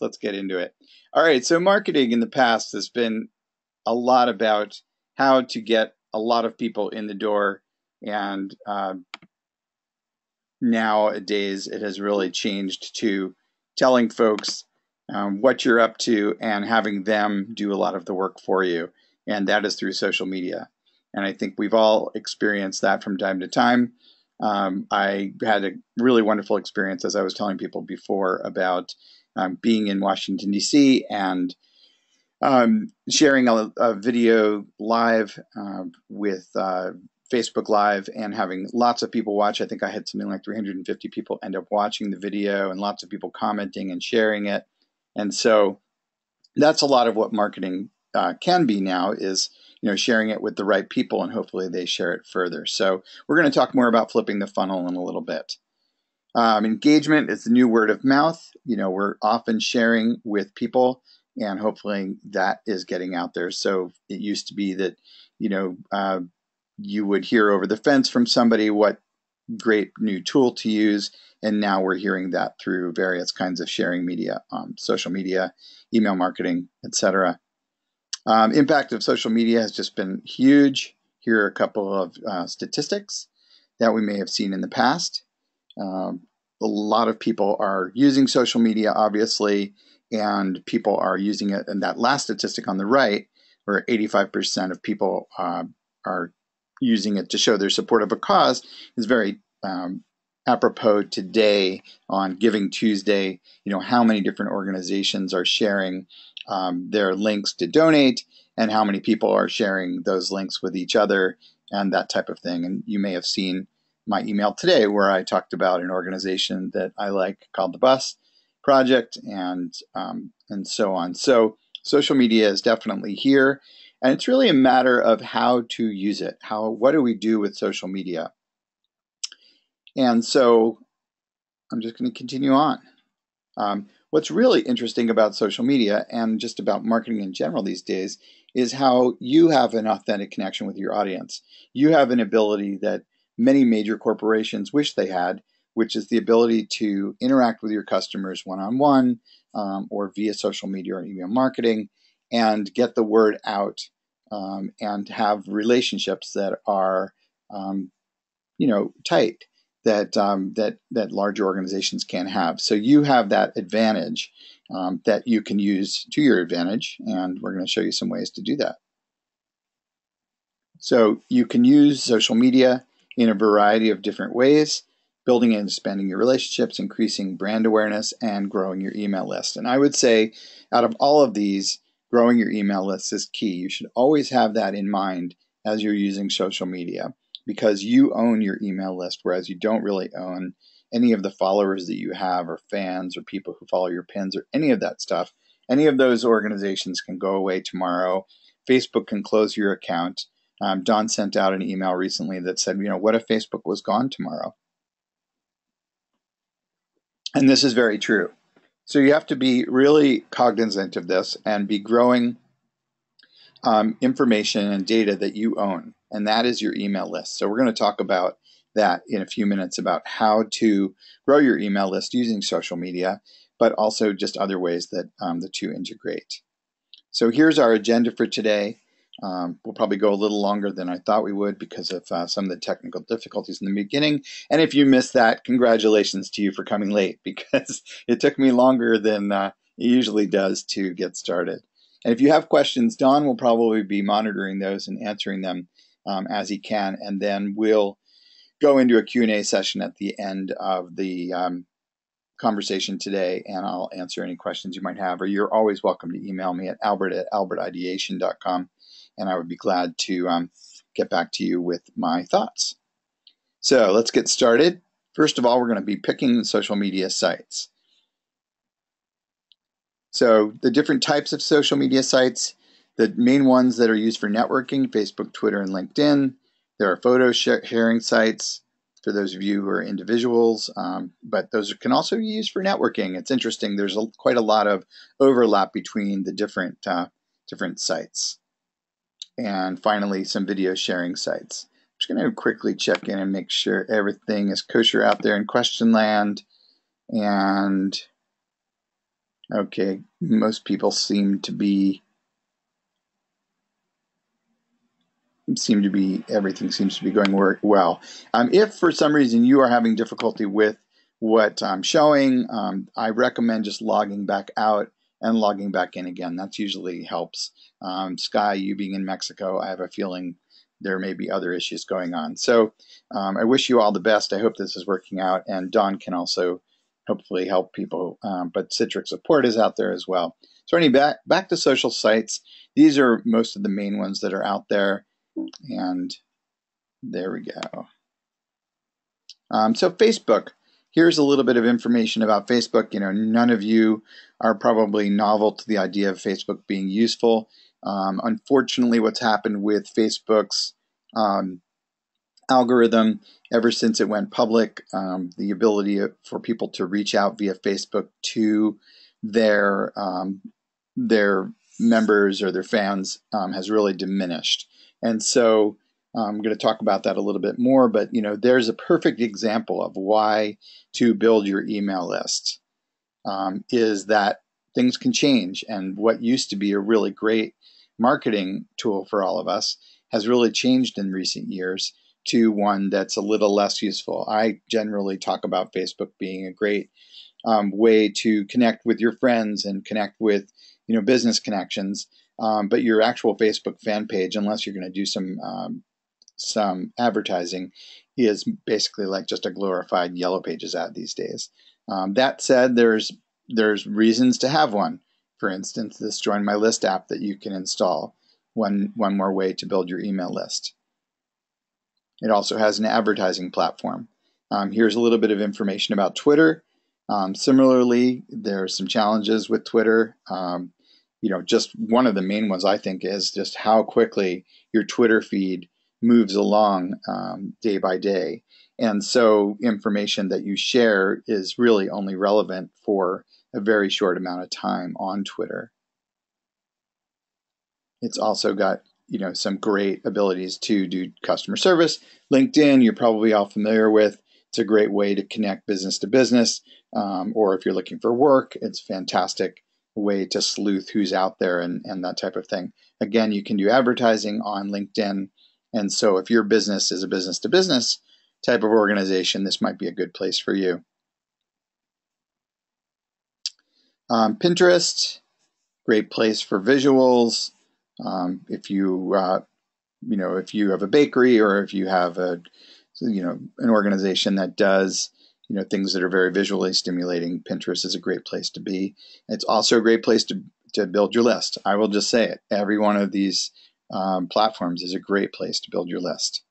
Let's get into it. All right, so marketing in the past has been a lot about how to get a lot of people in the door, and uh, nowadays it has really changed to telling folks um, what you're up to and having them do a lot of the work for you, and that is through social media. And I think we've all experienced that from time to time. Um, I had a really wonderful experience, as I was telling people before, about um, being in Washington, D.C., and um, sharing a, a, video live uh, with uh, Facebook Live and having lots of people watch. I think I had something like 350 people end up watching the video and lots of people commenting and sharing it. And so that's a lot of what marketing uh, can be now is you know sharing it with the right people and hopefully they share it further. So we're going to talk more about flipping the funnel in a little bit. Um, engagement is the new word of mouth. You know, we're often sharing with people, and hopefully that is getting out there. So it used to be that, you know, uh, you would hear over the fence from somebody what great new tool to use, and now we're hearing that through various kinds of sharing media, um, social media, email marketing, etc. Um, impact of social media has just been huge. Here are a couple of uh, statistics that we may have seen in the past. Um, a lot of people are using social media, obviously, and people are using it. And that last statistic on the right, where 85% of people uh, are using it to show their support of a cause, is very um, apropos today on Giving Tuesday. You know, how many different organizations are sharing um, their links to donate, and how many people are sharing those links with each other, and that type of thing. And you may have seen my email today where I talked about an organization that I like called the Bus Project and um, and so on. So social media is definitely here, and it's really a matter of how to use it. How what do we do with social media? And so I'm just going to continue on. Um, what's really interesting about social media and just about marketing in general these days is how you have an authentic connection with your audience. You have an ability that many major corporations wish they had, which is the ability to interact with your customers one on one or via social media or email marketing and get the word out um, and have relationships that are, um, you know, tight that um, that that large organizations can have. So you have that advantage um, that you can use to your advantage, and we're going to show you some ways to do that. So you can use social media in a variety of different ways, building and expanding your relationships, increasing brand awareness, and growing your email list. And I would say, out of all of these, growing your email list is key. You should always have that in mind as you're using social media because you own your email list, whereas you don't really own any of the followers that you have, or fans, or people who follow your pins, or any of that stuff. Any of those organizations can go away tomorrow. Facebook can close your account. Um, Don sent out an email recently that said, you know, what if Facebook was gone tomorrow? And this is very true. So you have to be really cognizant of this and be growing um, information and data that you own, and that is your email list. So we're going to talk about that in a few minutes about how to grow your email list using social media, but also just other ways that um, the two integrate. So here's our agenda for today. Um, we'll probably go a little longer than I thought we would because of uh, some of the technical difficulties in the beginning. And if you missed that, congratulations to you for coming late because it took me longer than uh, it usually does to get started. And if you have questions, Don will probably be monitoring those and answering them um, as he can. And then we'll go into a Q&A session at the end of the um, conversation today, and I'll answer any questions you might have. Or you're always welcome to email me at albert at albertideation.com and I would be glad to um, get back to you with my thoughts. So let's get started. First of all, we're going to be picking social media sites. So the different types of social media sites, the main ones that are used for networking, Facebook, Twitter, and LinkedIn. There are photo sharing sites for those of you who are individuals, um, but those can also be used for networking. It's interesting. There's a, quite a lot of overlap between the different uh, different sites and finally some video sharing sites. I'm just going to quickly check in and make sure everything is kosher out there in question land. And Okay, most people seem to be seem to be everything seems to be going well. Um, if for some reason you are having difficulty with what I'm showing, um, I recommend just logging back out and logging back in again. That usually helps. Um, Sky, you being in Mexico, I have a feeling there may be other issues going on. So um, I wish you all the best. I hope this is working out, and Don can also hopefully help people. Um, but Citrix support is out there as well. So anyway, back back to social sites. These are most of the main ones that are out there, and there we go. Um, so Facebook. Here's a little bit of information about Facebook. You know, none of you are probably novel to the idea of Facebook being useful. Um, unfortunately, what's happened with Facebook's um, algorithm ever since it went public, um, the ability for people to reach out via Facebook to their um, their members or their fans um, has really diminished. And so I'm going to talk about that a little bit more. But you know, there's a perfect example of why to build your email list um, is that things can change, and what used to be a really great marketing tool for all of us has really changed in recent years to one that's a little less useful. I generally talk about Facebook being a great um, way to connect with your friends and connect with you know business connections. Um, but your actual Facebook fan page, unless you're going to do some um, some advertising, is basically like just a glorified Yellow Pages ad these days. Um, that said, there's there's reasons to have one. For instance, this Join My List app that you can install. One one more way to build your email list. It also has an advertising platform. Um, here's a little bit of information about Twitter. Um, similarly, there are some challenges with Twitter. Um, you know, just one of the main ones I think is just how quickly your Twitter feed moves along um, day by day. And so information that you share is really only relevant for a very short amount of time on Twitter. It's also got you know some great abilities to do customer service. LinkedIn, you're probably all familiar with. It's a great way to connect business to business, um, or if you're looking for work, it's fantastic way to sleuth who's out there and, and that type of thing. Again, you can do advertising on LinkedIn. And so if your business is a business to business type of organization, this might be a good place for you. Um, Pinterest, great place for visuals. Um, if you uh, you know if you have a bakery or if you have a you know an organization that does you know things that are very visually stimulating, Pinterest is a great place to be. It's also a great place to to build your list. I will just say it. Every one of these um, platforms is a great place to build your list.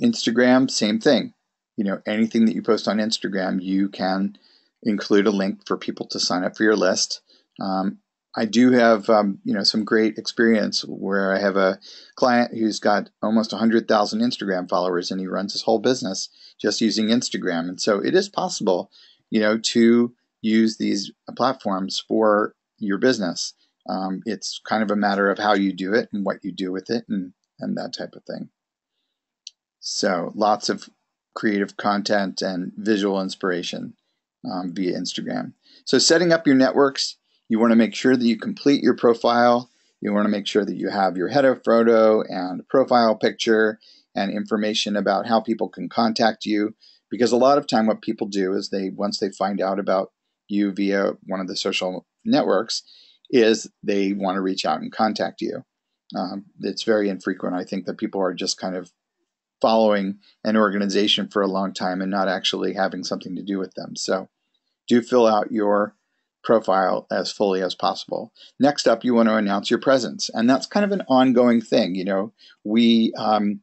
Instagram, same thing. You know, anything that you post on Instagram, you can include a link for people to sign up for your list. Um, I do have um, you know some great experience where I have a client who's got almost 100,000 Instagram followers and he runs his whole business just using Instagram. And so it is possible, you know, to use these platforms for your business. Um, it's kind of a matter of how you do it and what you do with it and and that type of thing. So lots of creative content and visual inspiration um, via Instagram. So setting up your networks you want to make sure that you complete your profile. You want to make sure that you have your header photo and profile picture and information about how people can contact you. Because a lot of time, what people do is they, once they find out about you via one of the social networks, is they want to reach out and contact you. Um, it's very infrequent. I think that people are just kind of following an organization for a long time and not actually having something to do with them. So do fill out your profile as fully as possible. Next up, you want to announce your presence, and that's kind of an ongoing thing. You know, we um,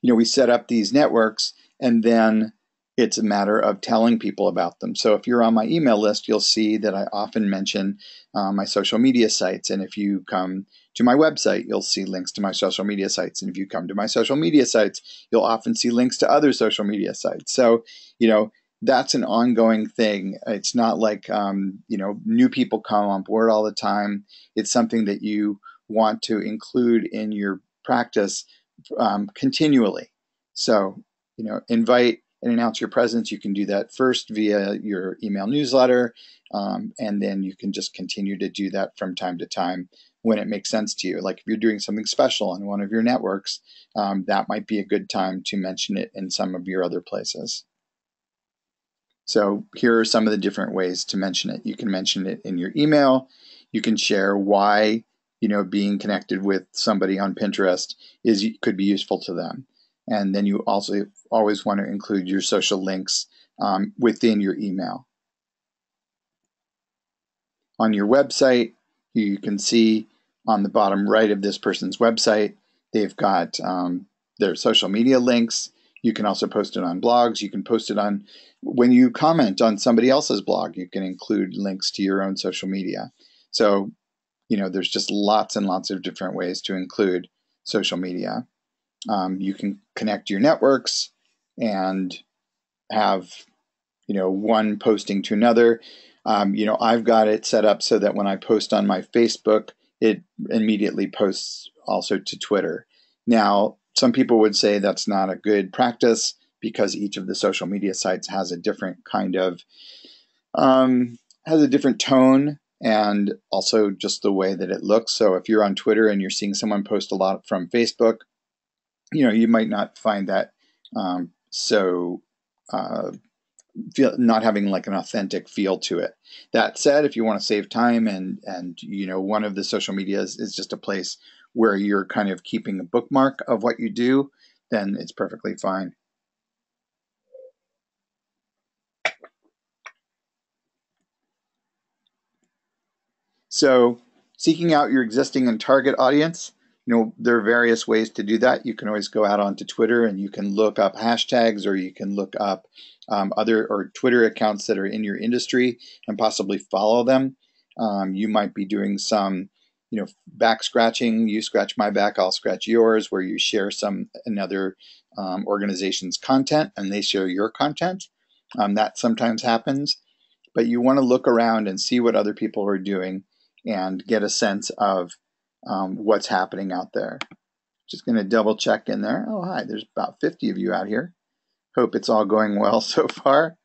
you know we set up these networks, and then it's a matter of telling people about them. So if you're on my email list, you'll see that I often mention uh, my social media sites, and if you come to my website, you'll see links to my social media sites. And if you come to my social media sites, you'll often see links to other social media sites. So, you know, that's an ongoing thing. It's not like um, you know new people come on board all the time. It's something that you want to include in your practice um, continually. So you know, invite and announce your presence, you can do that first via your email newsletter, um, and then you can just continue to do that from time to time when it makes sense to you. Like if you're doing something special on one of your networks, um, that might be a good time to mention it in some of your other places. So here are some of the different ways to mention it. You can mention it in your email. You can share why you know being connected with somebody on Pinterest is could be useful to them. And then you also always want to include your social links um, within your email. On your website, you can see on the bottom right of this person's website, they've got um, their social media links. You can also post it on blogs. You can post it on when you comment on somebody else's blog, you can include links to your own social media. So, you know, there's just lots and lots of different ways to include social media. Um, you can connect your networks and have, you know, one posting to another. Um, you know, I've got it set up so that when I post on my Facebook, it immediately posts also to Twitter. Now, some people would say that's not a good practice because each of the social media sites has a different kind of um, has a different tone and also just the way that it looks. So if you're on Twitter and you're seeing someone post a lot from Facebook, you know you might not find that um, so uh, feel not having like an authentic feel to it. That said, if you want to save time and and you know one of the social medias is just a place where you're kind of keeping a bookmark of what you do, then it's perfectly fine. So seeking out your existing and target audience, you know, there are various ways to do that. You can always go out onto Twitter and you can look up hashtags or you can look up um, other or Twitter accounts that are in your industry and possibly follow them. Um, you might be doing some, you know, back scratching. You scratch my back, I'll scratch yours, where you share some another um, organization's content and they share your content. Um, that sometimes happens, but you want to look around and see what other people are doing and get a sense of um, what's happening out there. Just going to double check in there. Oh, hi, there's about 50 of you out here. Hope it's all going well so far.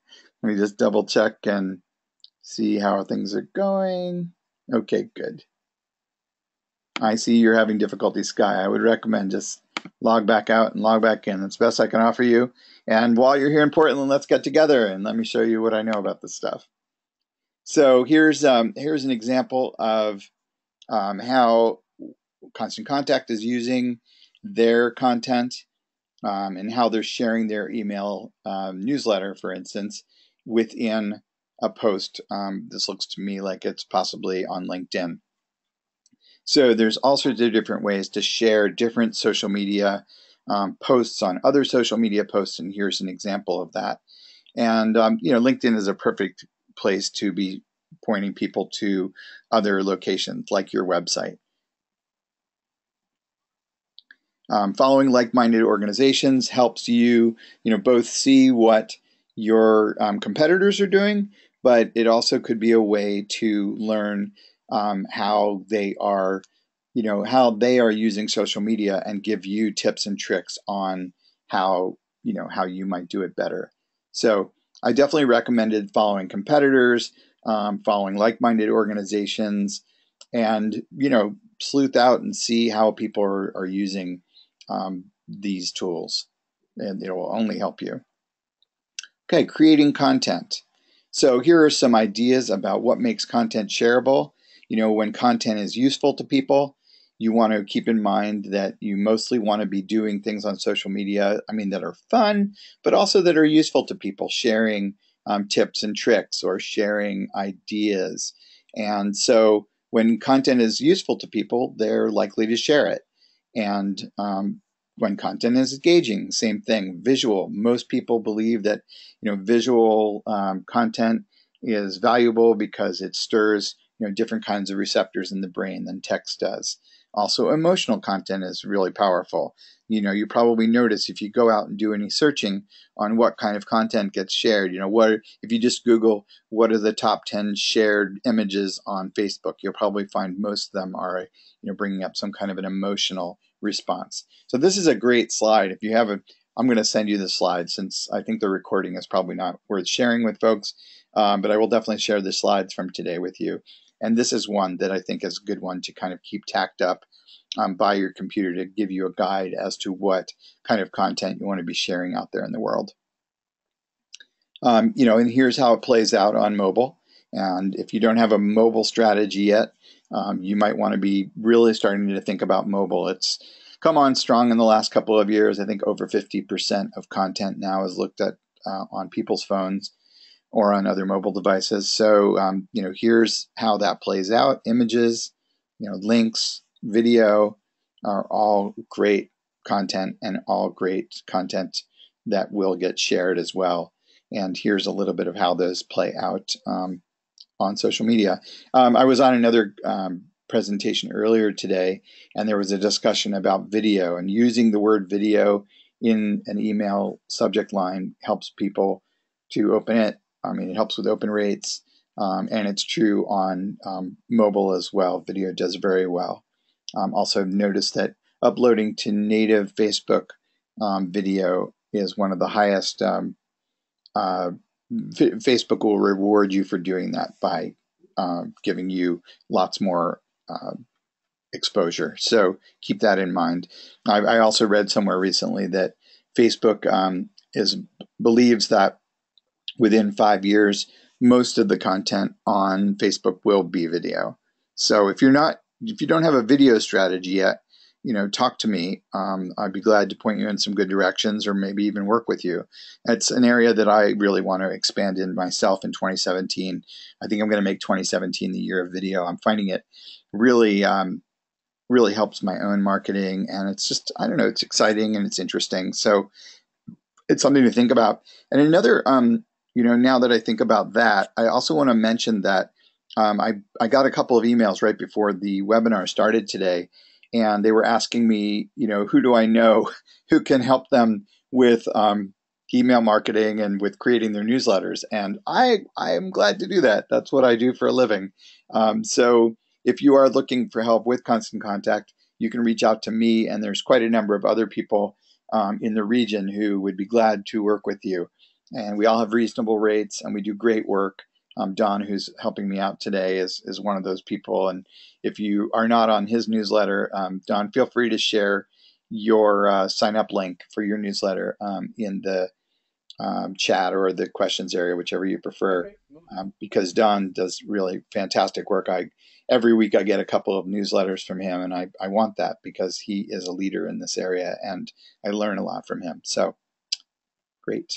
Let me just double check and see how things are going. Okay, good. I see you're having difficulty, Sky. I would recommend just log back out and log back in. That's the best I can offer you. And while you're here in Portland, let's get together and let me show you what I know about this stuff. So here's um, here's an example of um, how Constant Contact is using their content um, and how they're sharing their email um, newsletter, for instance, within a post. Um, this looks to me like it's possibly on LinkedIn. So there's all sorts of different ways to share different social media um, posts on other social media posts, and here's an example of that. And um, you know, LinkedIn is a perfect place to be pointing people to other locations like your website. Um, following like-minded organizations helps you, you know, both see what your um, competitors are doing, but it also could be a way to learn um, how they are, you know, how they are using social media and give you tips and tricks on how, you know, how you might do it better. So I definitely recommended following competitors, um, following like-minded organizations, and you know sleuth out and see how people are, are using um, these tools, and it will only help you. Okay, creating content. So here are some ideas about what makes content shareable. You know, when content is useful to people, you want to keep in mind that you mostly want to be doing things on social media, I mean, that are fun, but also that are useful to people, sharing um, tips and tricks or sharing ideas. And so when content is useful to people, they're likely to share it. And um, when content is engaging, same thing. Visual. Most people believe that you know visual um, content is valuable because it stirs you know different kinds of receptors in the brain than text does. Also, emotional content is really powerful. You know, you probably notice if you go out and do any searching on what kind of content gets shared. You know, what if you just Google what are the top 10 shared images on Facebook, you'll probably find most of them are, you know, bringing up some kind of an emotional response. So this is a great slide. If you have a, I'm going to send you the slides since I think the recording is probably not worth sharing with folks, um, but I will definitely share the slides from today with you. And this is one that I think is a good one to kind of keep tacked up um, by your computer to give you a guide as to what kind of content you want to be sharing out there in the world. Um, you know, and here's how it plays out on mobile. And if you don't have a mobile strategy yet, um, you might want to be really starting to think about mobile. It's come on strong in the last couple of years. I think over 50% of content now is looked at uh, on people's phones or on other mobile devices. So, um, you know, here's how that plays out. Images, you know, links, video are all great content and all great content that will get shared as well. And here's a little bit of how those play out um, on social media. Um, I was on another um, presentation earlier today, and there was a discussion about video and using the word video in an email subject line helps people to open it. I mean, it helps with open rates, um, and it's true on um, mobile as well. Video does very well. Um, also, notice that uploading to native Facebook um, video is one of the highest. Um, uh, F- Facebook will reward you for doing that by uh, giving you lots more uh, exposure. So keep that in mind. I, I, also read somewhere recently that Facebook um, is believes that within five years, most of the content on Facebook will be video. So if you're not if you don't have a video strategy yet, you know, talk to me. Um, I'd be glad to point you in some good directions or maybe even work with you. It's an area that I really want to expand in myself in 2017. I think I'm going to make 2017 the year of video. I'm finding it really, um, really helps my own marketing. And it's just, I don't know, it's exciting and it's interesting. So it's something to think about. And another, um, you know, now that I think about that, I also want to mention that um, I, I got a couple of emails right before the webinar started today, and they were asking me, you know, who do I know who can help them with um, email marketing and with creating their newsletters? And I, I am glad to do that. That's what I do for a living. Um, so if you are looking for help with Constant Contact, you can reach out to me, and there's quite a number of other people um, in the region who would be glad to work with you. And we all have reasonable rates, and we do great work. Um, Don, who's helping me out today, is is one of those people. And if you are not on his newsletter, um, Don, feel free to share your uh, sign up link for your newsletter um, in the um, chat or the questions area, whichever you prefer, um, because Don does really fantastic work. I every week I get a couple of newsletters from him, and I, I want that because he is a leader in this area, and I learn a lot from him. So great.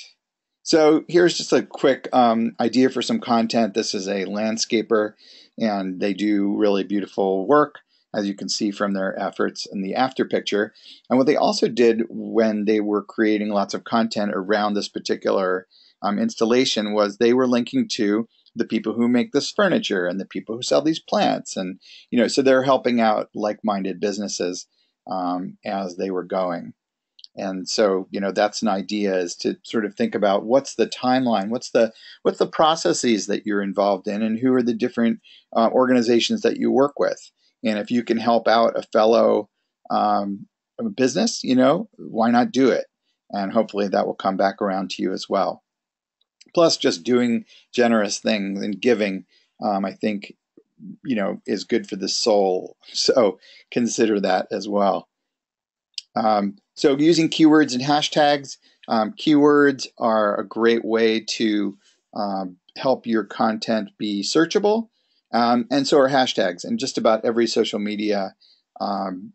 So here's just a quick um, idea for some content. This is a landscaper, and they do really beautiful work, as you can see from their efforts in the after picture. And what they also did when they were creating lots of content around this particular um, installation was they were linking to the people who make this furniture and the people who sell these plants, and you know, so they're helping out like-minded businesses um, as they were going. And so, you know, that's an idea is to sort of think about what's the timeline, what's the what's the processes that you're involved in, and who are the different uh, organizations that you work with. And if you can help out a fellow um, business, you know, why not do it? And hopefully that will come back around to you as well. Plus, just doing generous things and giving, um, I think, you know, is good for the soul. So consider that as well. Um, so using keywords and hashtags, um, keywords are a great way to um, help your content be searchable, um, and so are hashtags. And just about every social media um,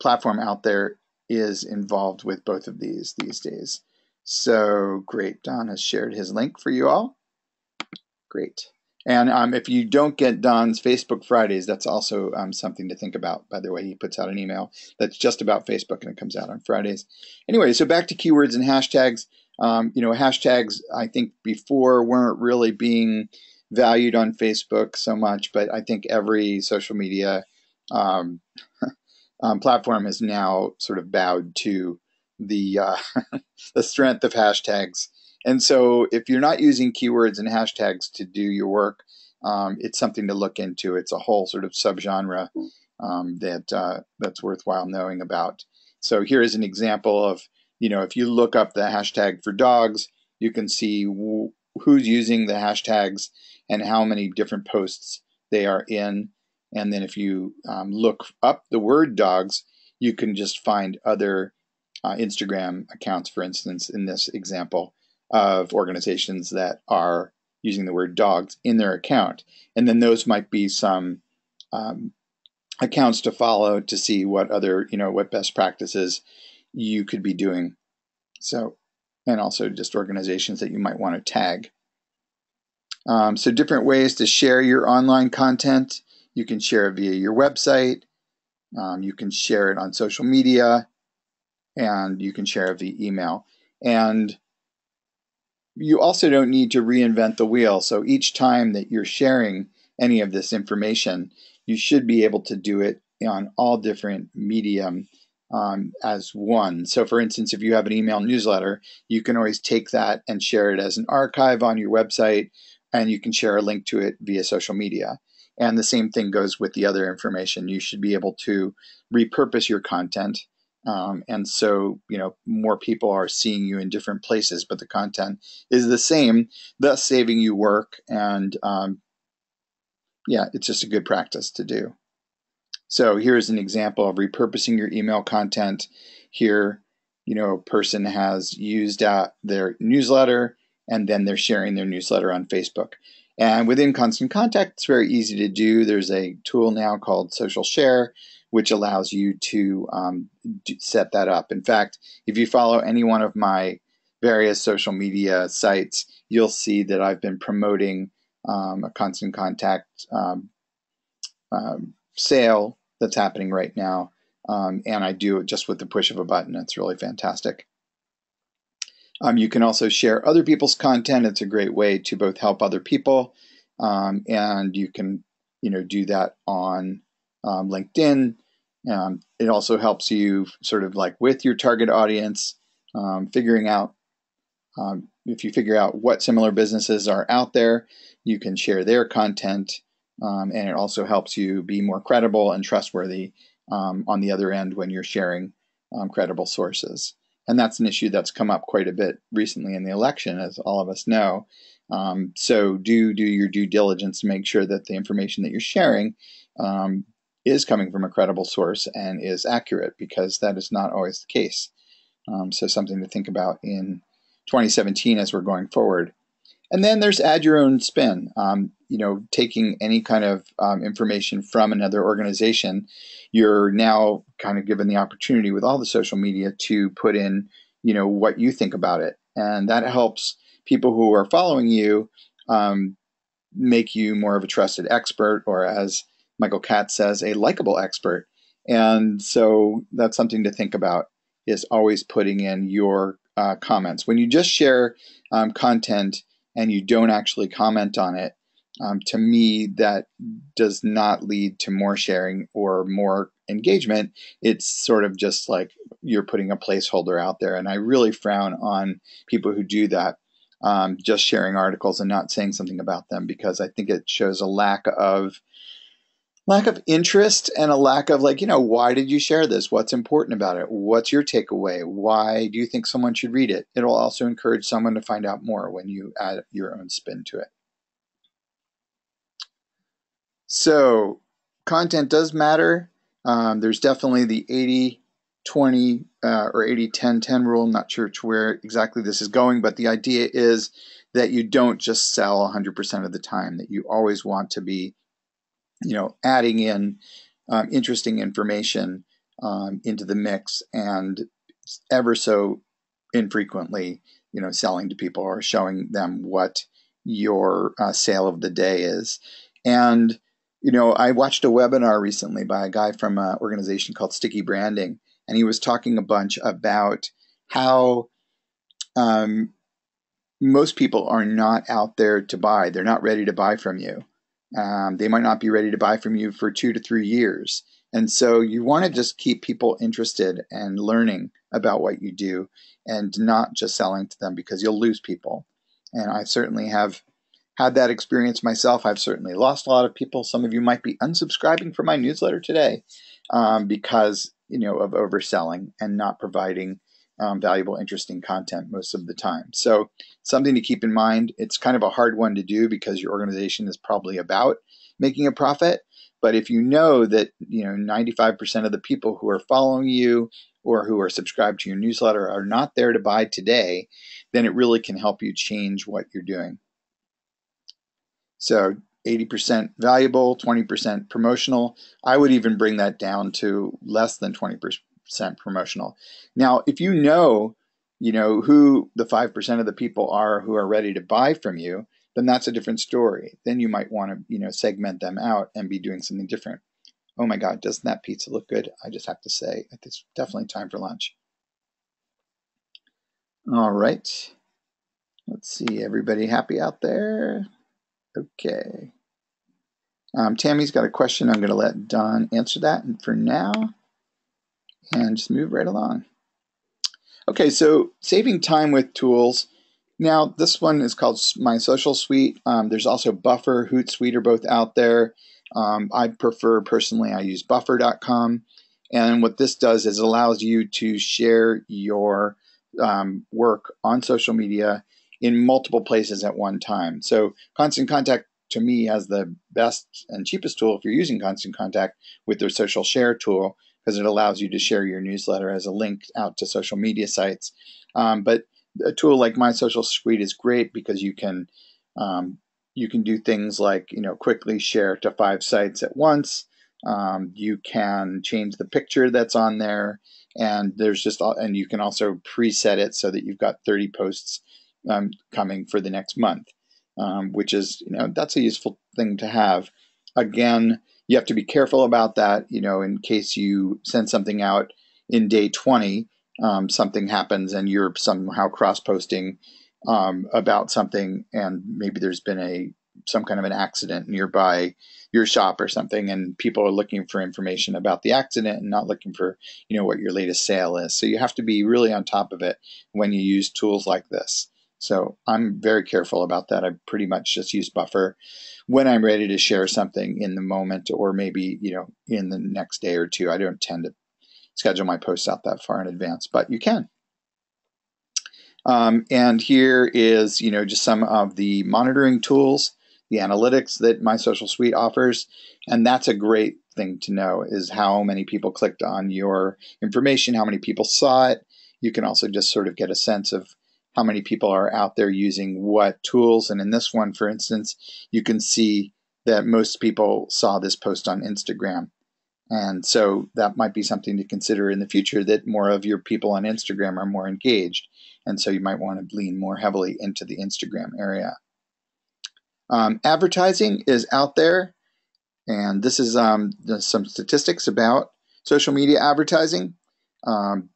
platform out there is involved with both of these these days. So great, Don has shared his link for you all. Great. And um, if you don't get Don's Facebook Fridays, that's also um, something to think about. By the way, he puts out an email that's just about Facebook and it comes out on Fridays. Anyway, so back to keywords and hashtags. Um, you know, hashtags I think before weren't really being valued on Facebook so much, but I think every social media um, um, platform has now sort of bowed to the uh, the strength of hashtags and so if you're not using keywords and hashtags to do your work, um, it's something to look into. It's a whole sort of subgenre um, that uh, that's worthwhile knowing about. So here is an example of you know, if you look up the hashtag for dogs, you can see who's using the hashtags and how many different posts they are in. And then if you um, look up the word dogs, you can just find other uh, Instagram accounts, for instance, in this example of organizations that are using the word dogs in their account. And then those might be some um, accounts to follow to see what other, you know, what best practices you could be doing. So, and also just organizations that you might want to tag. Um, so, different ways to share your online content. You can share it via your website. Um, you can share it on social media, and you can share it via email. And you also don't need to reinvent the wheel. So each time that you're sharing any of this information, you should be able to do it on all different medium um, as one. So, for instance, if you have an email newsletter, you can always take that and share it as an archive on your website, and you can share a link to it via social media. And the same thing goes with the other information. You should be able to repurpose your content. Um, and so, you know, more people are seeing you in different places, but the content is the same, thus saving you work. And um, yeah, it's just a good practice to do. So here's an example of repurposing your email content. Here, you know, a person has used uh, their newsletter and then they're sharing their newsletter on Facebook. And within Constant Contact, it's very easy to do. There's a tool now called Social Share, which allows you to um, set that up. In fact, if you follow any one of my various social media sites, you'll see that I've been promoting um, a Constant Contact um, um sale that's happening right now. Um, and I do it just with the push of a button. It's really fantastic. Um, you can also share other people's content. It's a great way to both help other people, and you can, you know, do that on um, LinkedIn. Um, it also helps you sort of like with your target audience, um, figuring out um, if you figure out what similar businesses are out there, you can share their content, and it also helps you be more credible and trustworthy on the other end when you're sharing credible sources and that's an issue that's come up quite a bit recently in the election, as all of us know. Um, so do do your due diligence to make sure that the information that you're sharing um, is coming from a credible source and is accurate, because that is not always the case. Um, so something to think about in 2017 as we're going forward. And then there's add your own spin. Um, you know, taking any kind of um, information from another organization, you're now kind of given the opportunity with all the social media to put in, you know, what you think about it, and that helps people who are following you um, make you more of a trusted expert, or as Michael Katz says, a likable expert. And so that's something to think about is always putting in your uh, comments. When you just share um, content and you don't actually comment on it, um, to me, that does not lead to more sharing or more engagement. It's sort of just like you're putting a placeholder out there. And I really frown on people who do that, um, just sharing articles and not saying something about them because I think it shows a lack of lack of interest and a lack of like you know why did you share this? What's important about it? What's your takeaway? Why do you think someone should read it? It'll also encourage someone to find out more when you add your own spin to it. So content does matter. Um, there's definitely the 80 20 uh, or 80 10 10 rule. I'm not sure where exactly this is going but the idea is that you don't just sell 100% of the time that you always want to be you know, adding in um, interesting information um, into the mix and ever so infrequently, you know, selling to people or showing them what your uh, sale of the day is. And, you know, I watched a webinar recently by a guy from an organization called Sticky Branding, and he was talking a bunch about how um, most people are not out there to buy. They're not ready to buy from you. Um, they might not be ready to buy from you for two to three years. And so you want to just keep people interested and learning about what you do and not just selling to them because you'll lose people. And I certainly have had that experience myself. I've certainly lost a lot of people. Some of you might be unsubscribing from my newsletter today um, because you know of overselling and not providing um, valuable, interesting content most of the time. So, something to keep in mind. It's kind of a hard one to do because your organization is probably about making a profit. But if you know that you know 95% of the people who are following you or who are subscribed to your newsletter are not there to buy today, then it really can help you change what you're doing. So 80% valuable, 20% promotional. I would even bring that down to less than 20% promotional. Now, if you know, you know who the 5% of the people are who are ready to buy from you, then that's a different story. Then you might want to, you know, segment them out and be doing something different. Oh my God, doesn't that pizza look good? I just have to say, it's definitely time for lunch. All right. Let's see, everybody happy out there? Okay. Um, Tammy's got a question. I'm going to let Don answer that and for now. And just move right along. Okay, so saving time with tools. Now, this one is called My Social Suite. Um, there's also Buffer, Hootsuite are both out there. Um, I prefer, personally, I use buffer.com. And what this does is it allows you to share your um, work on social media in multiple places at one time. So Constant Contact to me has the best and cheapest tool if you're using Constant Contact with their social share tool because it allows you to share your newsletter as a link out to social media sites. Um, but a tool like My Social Suite is great because you can um, you can do things like you know quickly share to five sites at once. Um, you can change the picture that's on there, and there's just and you can also preset it so that you've got 30 posts um, coming for the next month, um, which is you know that's a useful thing to have. Again, you have to be careful about that. You know, in case you send something out in day 20, um, something happens and you're somehow cross posting um, about something, and maybe there's been a some kind of an accident nearby your shop or something, and people are looking for information about the accident and not looking for you know what your latest sale is. So you have to be really on top of it when you use tools like this. So I'm very careful about that. I pretty much just use Buffer when I'm ready to share something in the moment or maybe, you know, in the next day or two. I don't tend to schedule my posts out that far in advance, but you can. Um, and here is, you know, just some of the monitoring tools, the analytics that My Social Suite offers. And that's a great thing to know is how many people clicked on your information, how many people saw it. You can also just sort of get a sense of how many people are out there using what tools. And in this one, for instance, you can see that most people saw this post on Instagram. And so that might be something to consider in the future that more of your people on Instagram are more engaged. And so you might want to lean more heavily into the Instagram area. Um, advertising is out there. And this is um, some statistics about social media advertising. Um,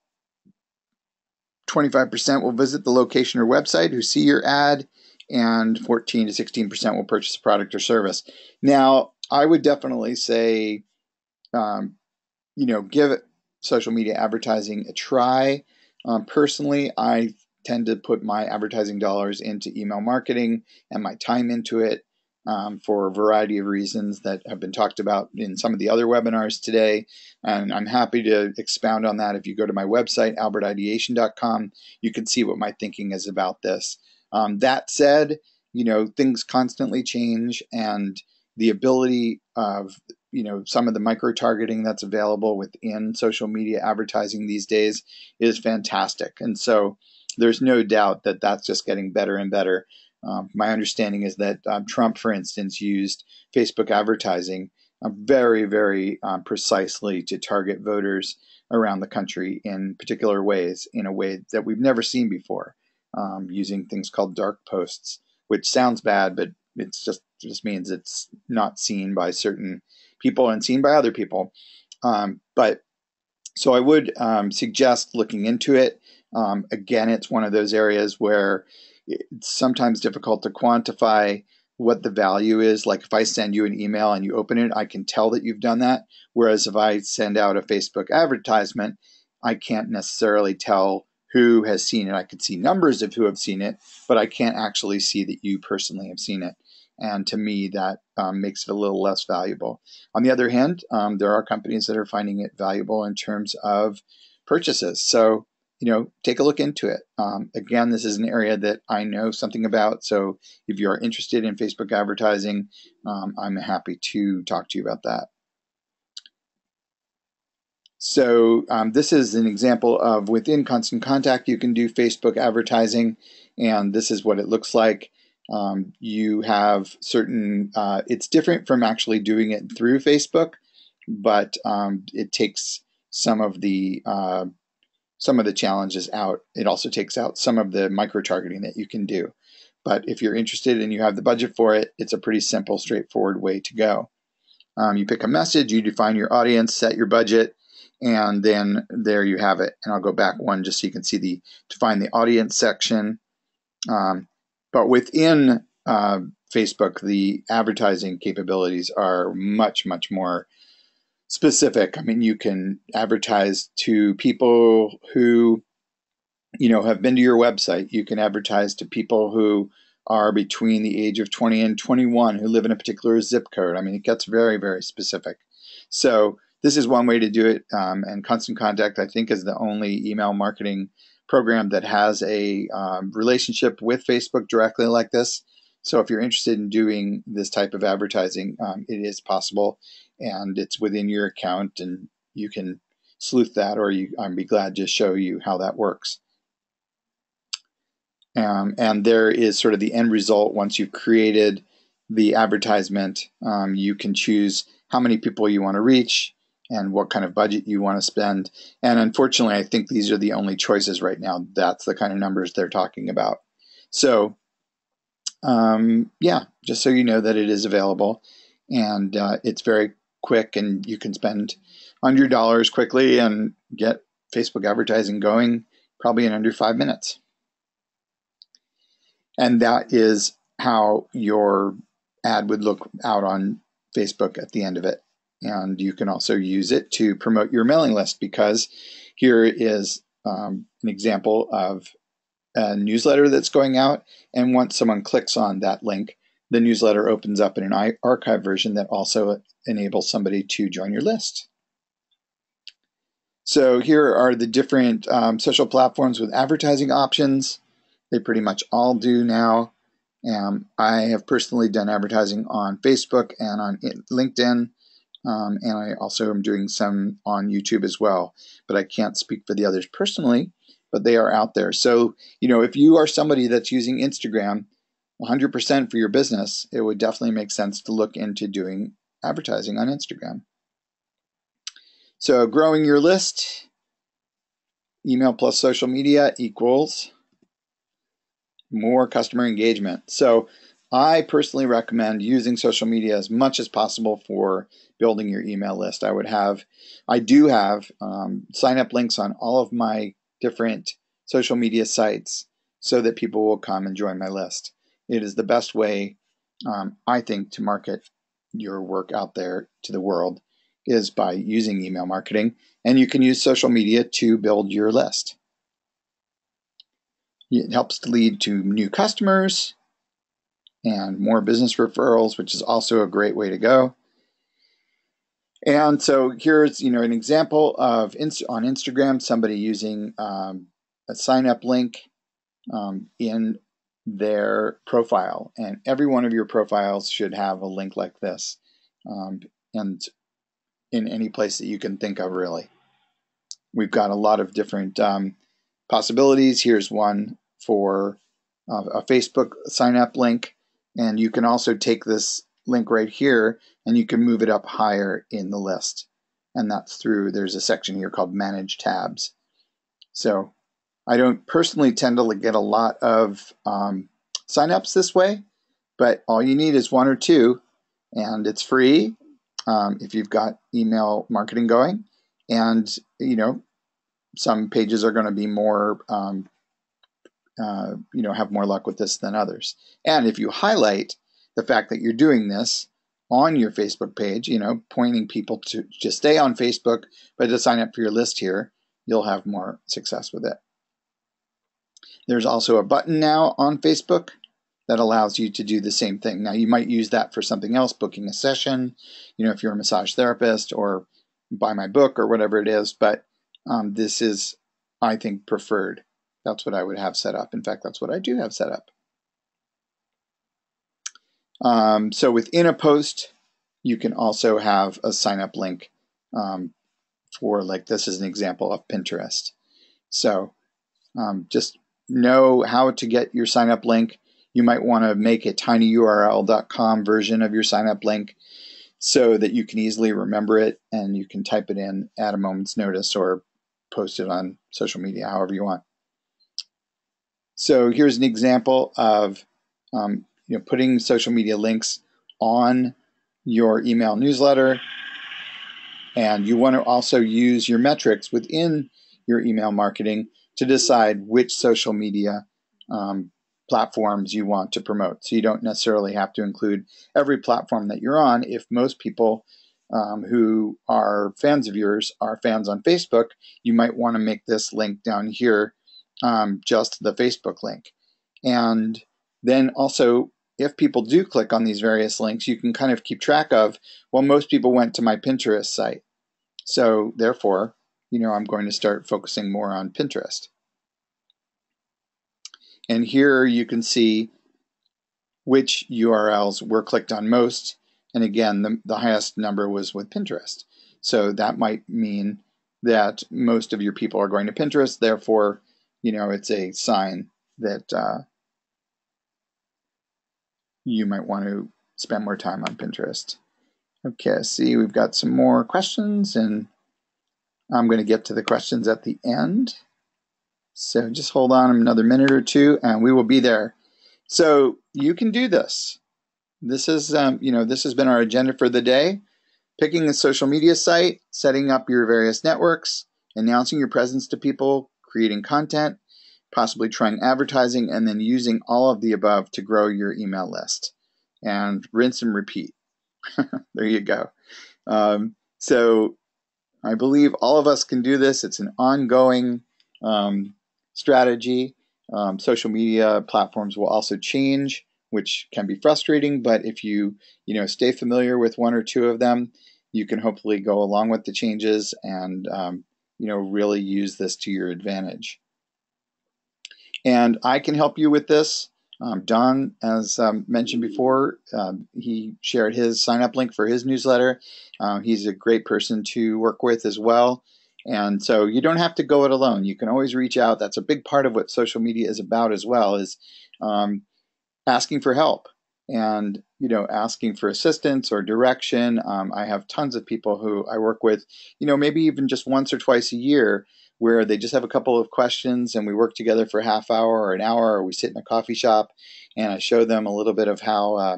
25% will visit the location or website who see your ad, and 14 to 16% will purchase a product or service. Now, I would definitely say, um, you know, give social media advertising a try. Um, personally, I tend to put my advertising dollars into email marketing and my time into it um, for a variety of reasons that have been talked about in some of the other webinars today. And I'm happy to expound on that. If you go to my website, albertideation.com, you can see what my thinking is about this. Um, that said, you know, things constantly change and the ability of you know some of the micro targeting that's available within social media advertising these days is fantastic and so there's no doubt that that's just getting better and better um, my understanding is that um, Trump, for instance, used Facebook advertising uh, very, very um, precisely to target voters around the country in particular ways, in a way that we've never seen before, um, using things called dark posts, which sounds bad, but it's just just means it's not seen by certain people and seen by other people. Um, but so I would suggest looking into it. again, it's one of those areas where it's sometimes difficult to quantify what the value is. Like if I send you an email and you open it, I can tell that you've done that. Whereas if I send out a Facebook advertisement, I can't necessarily tell who has seen it. I could see numbers of who have seen it, but I can't actually see that you personally have seen it. And to me, that um, makes it a little less valuable. On the other hand, um, there are companies that are finding it valuable in terms of purchases. So you know, take a look into it. Um, again, this is an area that I know something about. So if you are interested in Facebook advertising, um, I'm happy to talk to you about that. So um, this is an example of within Constant Contact, you can do Facebook advertising, and this is what it looks like. Um, you have certain, uh, it's different from actually doing it through Facebook, but um, it takes some of the uh, some of the challenges out. It also takes out some of the micro targeting that you can do. But if you're interested and you have the budget for it, it's a pretty simple, straightforward way to go. Um, you pick a message, you define your audience, set your budget, and then there you have it. And I'll go back one just so you can see the define the audience section. Um, but within uh, Facebook, the advertising capabilities are much, much more specific. I mean, you can advertise to people who, you know, have been to your website. You can advertise to people who are between the age of 20 and 21 who live in a particular zip code. I mean, it gets very, very specific. So this is one way to do it. Um, and Constant Contact, I think, is the only email marketing program that has a um, relationship with Facebook directly like this. So if you're interested in doing this type of advertising, um, it is possible and it's within your account and you can sleuth that or you, I'd be glad to show you how that works. Um, and there is sort of the end result once you've created the advertisement. Um, you can choose how many people you want to reach and what kind of budget you want to spend. And unfortunately, I think these are the only choices right now. That's the kind of numbers they're talking about. So, um, yeah, just so you know that it is available and uh, it's very quick and you can spend hundred dollars quickly and get Facebook advertising going probably in under five minutes. And that is how your ad would look out on Facebook at the end of it. And you can also use it to promote your mailing list because here is um, an example of a newsletter that's going out. And once someone clicks on that link, the newsletter opens up in an archive version that also enables somebody to join your list. So here are the different um, social platforms with advertising options. They pretty much all do now. Um, I have personally done advertising on Facebook and on LinkedIn, um, and I also am doing some on YouTube as well. But I can't speak for the others personally, but they are out there. So, you know, if you are somebody that's using Instagram, 100% for your business, it would definitely make sense to look into doing advertising on Instagram. So, growing your list, email plus social media equals more customer engagement. So, I personally recommend using social media as much as possible for building your email list. I would have, I do have um, sign up links on all of my different social media sites so that people will come and join my list it is the best way, um, I think, to market your work out there to the world is by using email marketing. And you can use social media to build your list. It helps to lead to new customers and more business referrals, which is also a great way to go. And so here's you know an example of on Instagram somebody using um, a sign up link um, in their profile. And every one of your profiles should have a link like this. Um, and in any place that you can think of, really. We've got a lot of different um, possibilities. Here's one for uh, a Facebook sign up link. And you can also take this link right here and you can move it up higher in the list. And that's through, there's a section here called Manage Tabs. So I don't personally tend to get a lot of um, signups this way, but all you need is one or two, and it's free um, if you've got email marketing going. And you know, some pages are going to be more, um, uh, you know, have more luck with this than others. And if you highlight the fact that you're doing this on your Facebook page, you know, pointing people to just stay on Facebook, but to sign up for your list here, you'll have more success with it. There's also a button now on Facebook that allows you to do the same thing. Now, you might use that for something else, booking a session, you know, if you're a massage therapist or buy my book or whatever it is, but um, this is I think, preferred. That's what I would have set up. In fact, that's what I do have set up. Um, so within a post, you can also have a sign up link um, for like this is an example of Pinterest. So um, just know how to get your sign up link. You might want to make a tinyurl.com version of your sign up link so that you can easily remember it and you can type it in at a moment's notice or post it on social media, however you want. So here's an example of um, you know, putting social media links on your email newsletter. And you want to also use your metrics within your email marketing to decide which social media um, platforms you want to promote. So you don't necessarily have to include every platform that you're on. If most people um, who are fans of yours are fans on Facebook, you might want to make this link down here um, just the Facebook link. And then also, if people do click on these various links, you can kind of keep track of, well, most people went to my Pinterest site. So therefore, you know, I'm going to start focusing more on Pinterest. And here you can see which URLs were clicked on most. And again, the, the highest number was with Pinterest. So that might mean that most of your people are going to Pinterest. Therefore, you know, it's a sign that uh, you might want to spend more time on Pinterest. Okay, see, we've got some more questions, and I'm going to get to the questions at the end. So just hold on another minute or two and we will be there. So you can do this. This is, um, you know, this has been our agenda for the day. Picking a social media site, setting up your various networks, announcing your presence to people, creating content, possibly trying advertising, and then using all of the above to grow your email list. And rinse and repeat. there you go. Um, so I believe all of us can do this. It's an ongoing um, strategy. Um, social media platforms will also change, which can be frustrating. But if you you know stay familiar with one or two of them, you can hopefully go along with the changes and um, you know really use this to your advantage. And I can help you with this. Um, Don, as um, mentioned before, uh, he shared his sign up link for his newsletter. Uh, he's a great person to work with as well. And so you don't have to go it alone. You can always reach out. That's a big part of what social media is about as well is um, asking for help and you know asking for assistance or direction. Um, I have tons of people who I work with, you know, maybe even just once or twice a year where they just have a couple of questions and we work together for a half hour or an hour or we sit in a coffee shop and I show them a little bit of how uh,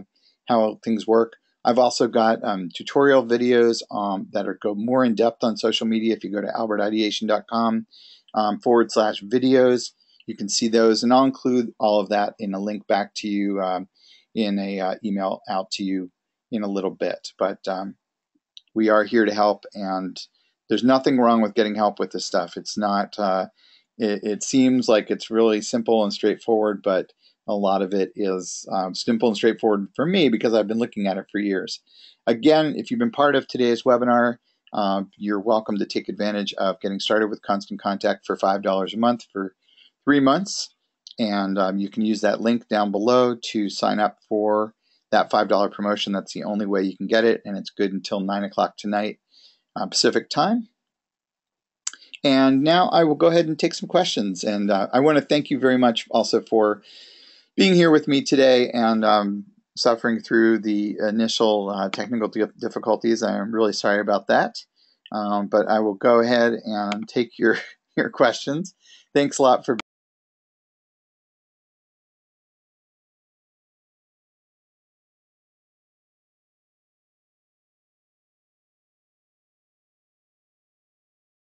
how things work. I've also got um, tutorial videos um, that are go more in depth on social media. If you go to albertideation.com um, forward slash videos, you can see those, and I'll include all of that in a link back to you um, in a uh, email out to you in a little bit. But um, we are here to help, and there's nothing wrong with getting help with this stuff. It's not. Uh, it, it seems like it's really simple and straightforward, but a lot of it is um, simple and straightforward for me because I've been looking at it for years. Again, if you've been part of today's webinar, uh, you're welcome to take advantage of getting started with Constant Contact for $5 a month for three months. And um, you can use that link down below to sign up for that $5 promotion. That's the only way you can get it, and it's good until 9 o'clock tonight uh, Pacific time. And now I will go ahead and take some questions. And uh, I want to thank you very much also for being here with me today and um, suffering through the initial uh, technical difficulties. I am really sorry about that. Um, but I will go ahead and take your, your questions. Thanks a lot for